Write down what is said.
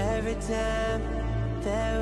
Every time there